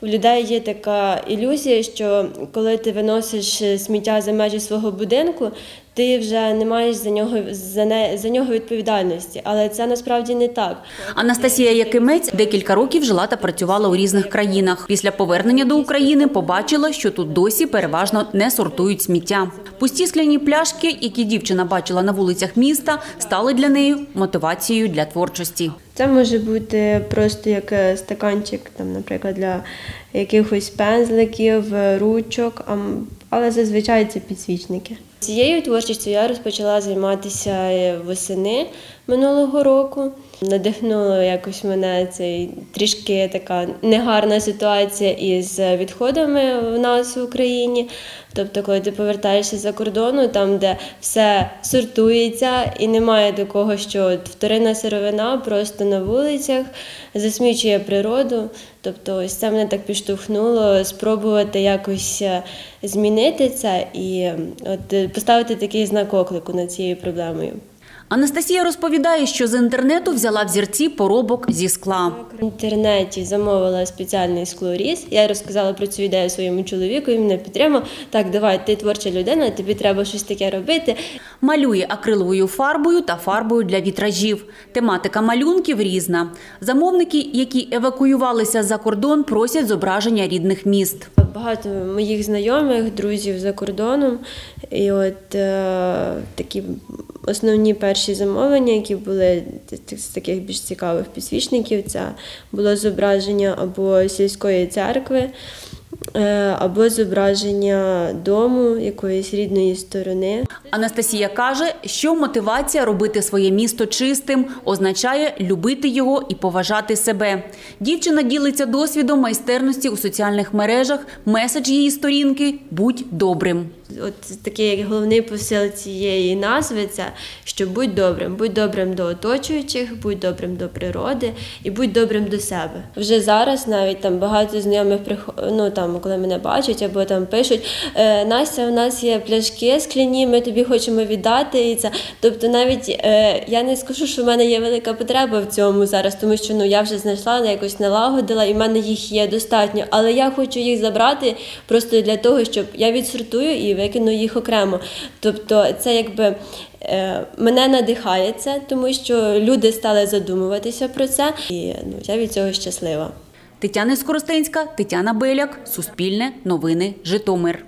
в людей є така ілюзія, що коли ти виносиш е, сміття за межі свого будинку, ти вже не маєш за нього за, не, за нього відповідальності. Але це насправді не так. Анастасія Якимець декілька років жила та працювала у різних країнах. Після повернення до України побачила, що тут досі переважно не сортують сміття. Пусті скляні пляшки, які дівчина бачила на вулицях міста, стали для неї мотивацією для творчості. Це може бути просто як е, стаканчик, там, наприклад, для якихось пензликів, е, ручок, а але зазвичай це підсвічники. Цією творчістю я розпочала займатися е, восени минулого року. Надихнуло якось мене цей трішки така негарна ситуація із відходами в нас в Україні. Тобто, коли ти повертаєшся за кордону, там де все сортується і немає такого, що от вторинна сировина просто на вулицях засмічує природу. Тобто, ось це мене так підштовхнуло спробувати якось е, змінити це і е, от поставити такий знак оклику над цією проблемою. Анастасія розповідає, що з інтернету взяла взірці поробок зі скла. В інтернеті замовила спеціальний склоріз. Я розказала про цю ідею своєму чоловіку, він мене підтримав. Так, давай, ти творча людина, тобі треба щось таке робити. Малює акриловою фарбою та фарбою для вітражів. Тематика малюнків різна. Замовники, які евакуювалися за кордон, просять зображення рідних міст. Багато моїх знайомих, друзів за кордоном. І от е, такі основні перші замовлення, які були з таких більш цікавих підсвічників, це було зображення або сільської церкви, або зображення дому якоїсь рідної сторони. Анастасія каже, що мотивація робити своє місто чистим означає любити його і поважати себе. Дівчина ділиться досвідом майстерності у соціальних мережах. Меседж її сторінки будь добрим. От такий як головний посил цієї назви це що будь добрим, будь добрим до оточуючих, будь добрим до природи і будь добрим до себе. Вже зараз навіть там багато знайомих ну, там, коли мене бачать або там пишуть: «Е, Настя, у нас є пляшки скляні, ми тобі хочемо віддати. І це тобто, навіть е, я не скажу, що в мене є велика потреба в цьому зараз, тому що ну я вже знайшла, якось налагодила, і в мене їх є достатньо. Але я хочу їх забрати просто для того, щоб я відсортую і викину їх окремо. Тобто, це якби. е, Мене надихає це, тому що люди стали задумуватися про це, і ну я від цього щаслива. Тетяна Скоростенська, Тетяна Беляк, Суспільне, Новини, Житомир.